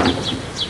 何?